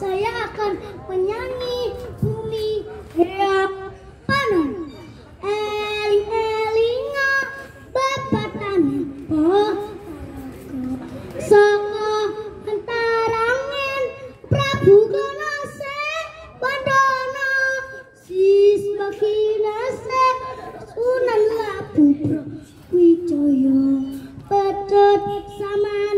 saya akan menyanyi bumi harapan. Eling-elinga bebatan pohon soko kentarangin Prabu Konase Pandana sis makinase unan labu wijoyo pedot sama